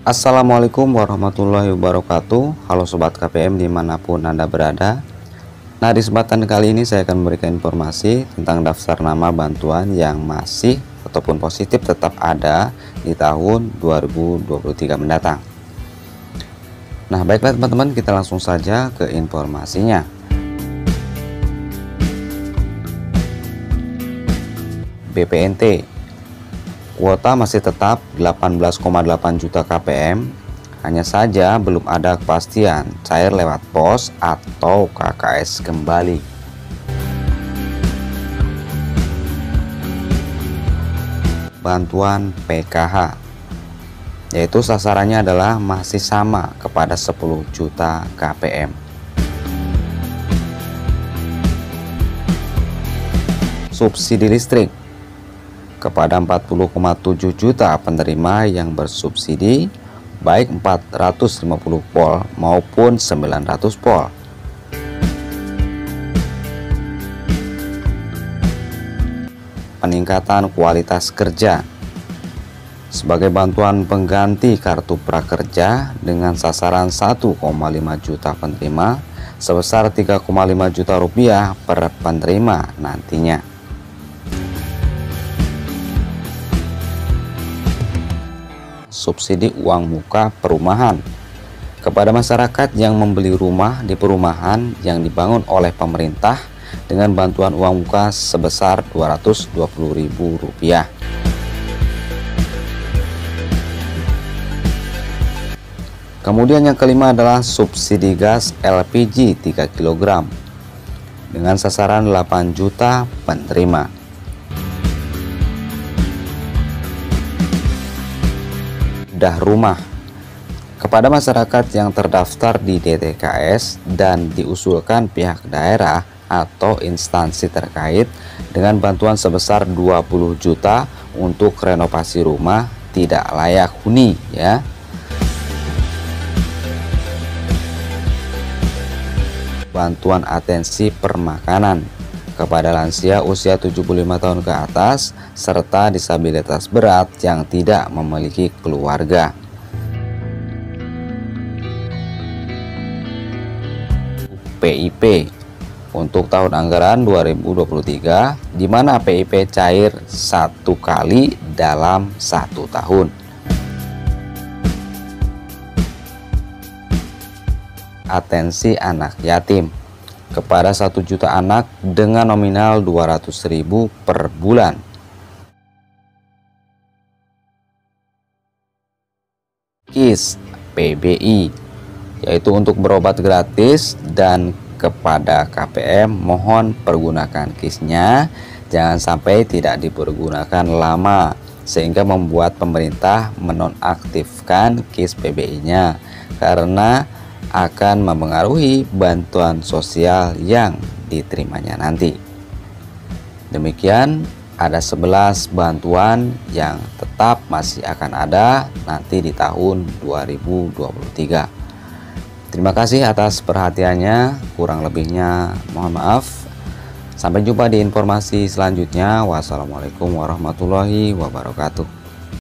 Assalamualaikum warahmatullahi wabarakatuh. Halo Sobat KPM di mana pun Anda berada. Nah di kesempatan kali ini saya akan memberikan informasi tentang daftar nama bantuan yang masih ataupun positif tetap ada di tahun 2023 mendatang. Nah baiklah teman-teman kita langsung saja ke informasinya. BPNT Kuota masih tetap 18,8 juta KPM hanya saja belum ada kepastian cair lewat pos atau KKS kembali. Bantuan PKH yaitu sasarannya adalah masih sama kepada 10 juta KPM subsidi listrik kepada 40,7 juta penerima yang bersubsidi baik 450 pol maupun 900 pol. Peningkatan kualitas kerja sebagai bantuan pengganti kartu prakerja dengan sasaran 1,5 juta penerima sebesar 3,5 juta rupiah per penerima nantinya. Subsidi uang muka perumahan kepada masyarakat yang membeli rumah di perumahan yang dibangun oleh pemerintah dengan bantuan uang muka sebesar Rp220.000. Kemudian yang kelima adalah subsidi gas LPG 3 kg dengan sasaran 8 juta penerima. Bedah rumah kepada masyarakat yang terdaftar di DTKS dan diusulkan pihak daerah atau instansi terkait dengan bantuan sebesar 20 juta untuk renovasi rumah tidak layak huni ya. Bantuan atensi permakanan kepada lansia usia 75 tahun ke atas serta disabilitas berat yang tidak memiliki keluarga. PIP untuk tahun anggaran 2023 di mana PIP cair satu kali dalam satu tahun. Atensi anak yatim kepada satu juta anak dengan nominal 200.000 per bulan. KIS PBI yaitu untuk berobat gratis dan kepada KPM mohon pergunakan KISnya jangan sampai tidak dipergunakan lama sehingga membuat pemerintah menonaktifkan KIS PBI-nya karena akan mempengaruhi bantuan sosial yang diterimanya nanti. Demikian ada 11 bantuan yang tetap masih akan ada nanti di tahun 2023. Terima kasih atas perhatiannya, kurang lebihnya mohon maaf. Sampai jumpa di informasi selanjutnya. Wassalamualaikum warahmatullahi wabarakatuh.